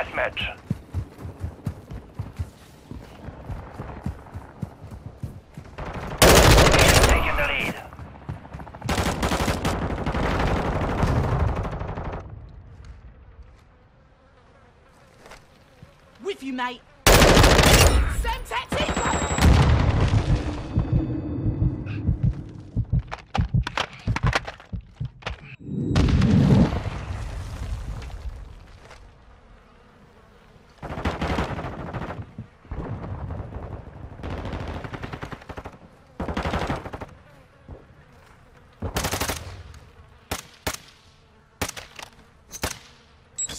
deathmatch. With you, mate. Semtex incoming!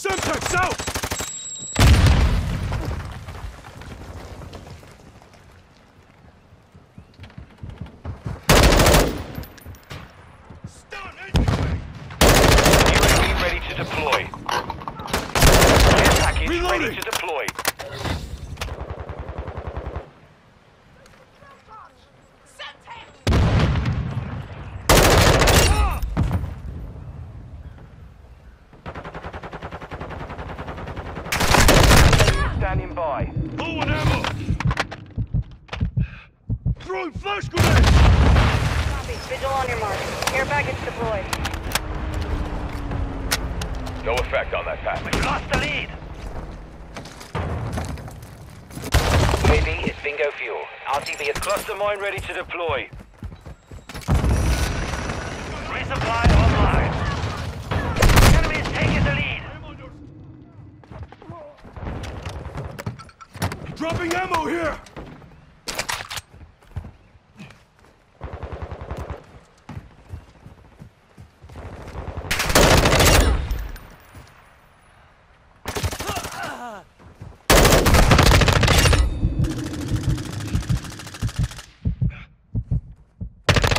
Semtex out! Stun incoming! UAV ready to deploy. Care package ready Reloading. to deploy. Semtex! Ah! Standing by. Low on ammo! Throwing flash grenade! Copy. Vigil on your mark. Air package deployed. No effect on that package. We lost the lead. UAV is bingo fuel. RTB is cluster mine ready to deploy. Resupply online. Enemy is taking the lead. Dropping ammo here!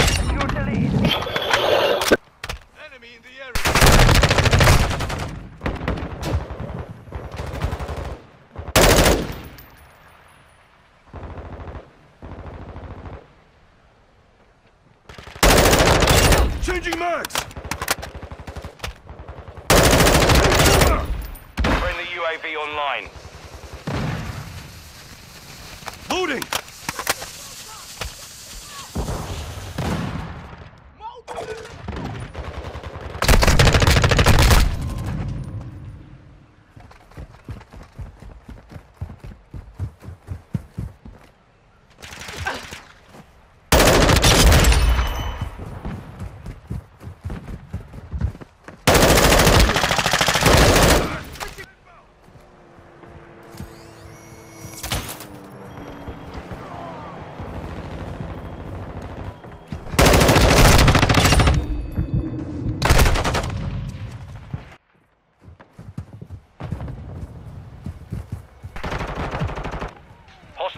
Secure the. Enemy in the area! Changing mags! Friendly UAV online. Loading!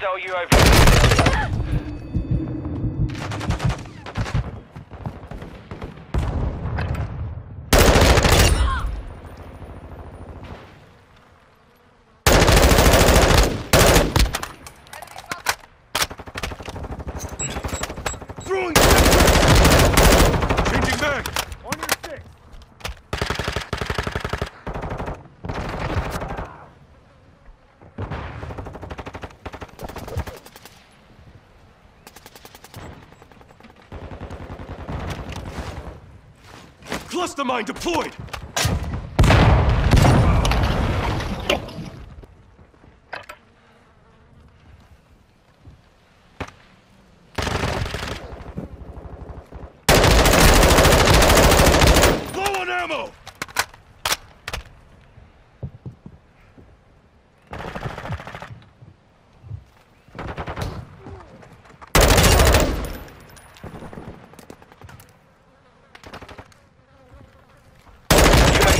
Hostile UAV. Throwing Changing mag! On your six! Cluster mine deployed! Low on ammo!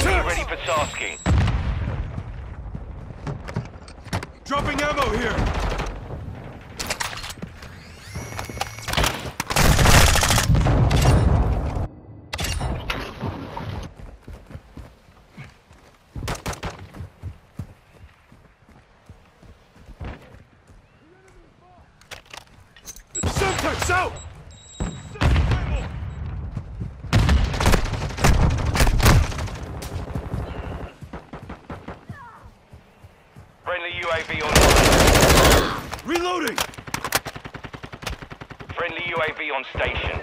UAV ready for tasking. Dropping ammo here! Out! UAV online. Reloading! Friendly UAV on station.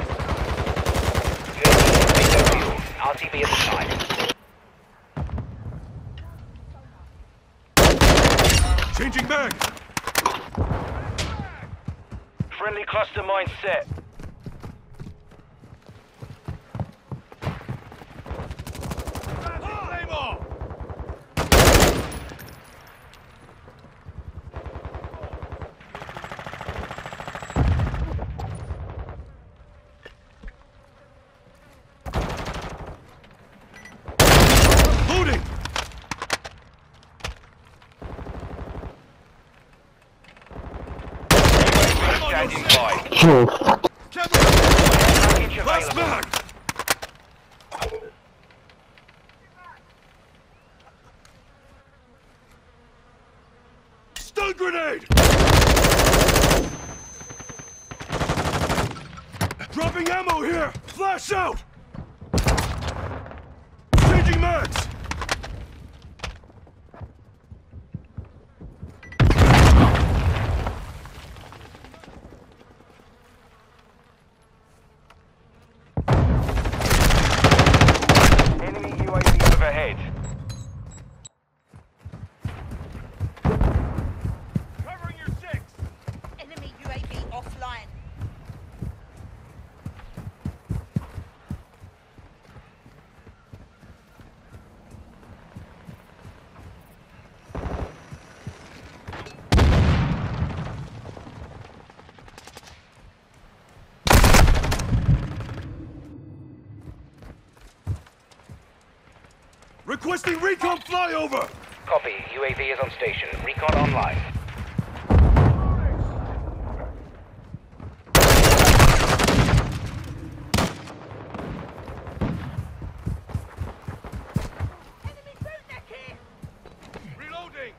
UAV is bingo fuel. RTB at the site. Changing mag! Friendly cluster mine set. Claymore! Loading! Standing available. mag! Stun grenade! Dropping ammo here! Flash out! Changing mags! Enemy UAV overhead. Covering your six! Enemy UAV offline. Requesting recon flyover! Copy. UAV is on station. Recon online. Enemy boot. Reloading!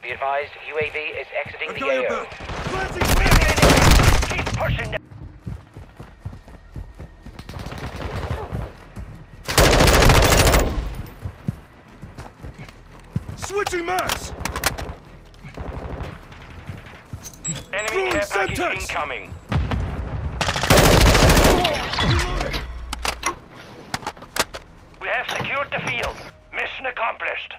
Be advised, UAV is exiting the got AO. back! Planting mag! Keep pushing down. Switching! Enemy care package incoming. We have secured the field. Mission accomplished.